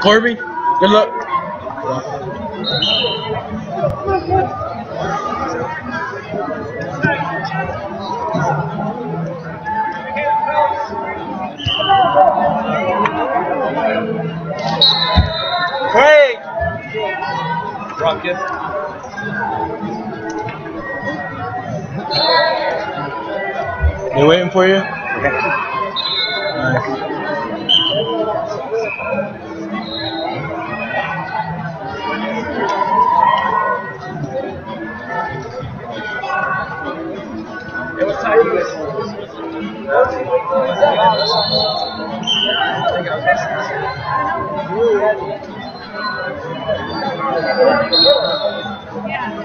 Corby, good luck. Craig! Drop kick. They waiting for you? Nice. Eu saí desse. Yeah.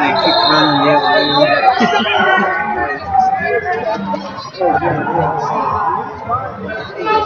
they keep running the other way.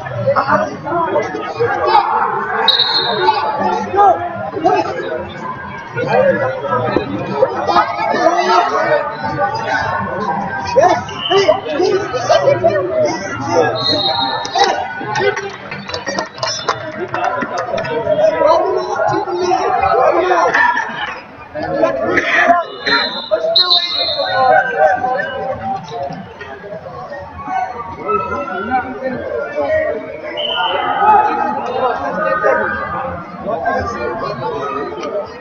아가 씨, 너어떻 게?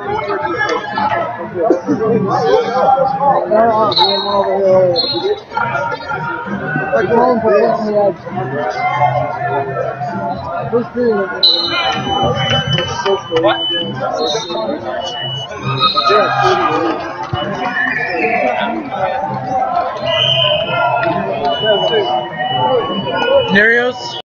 They're Nerios?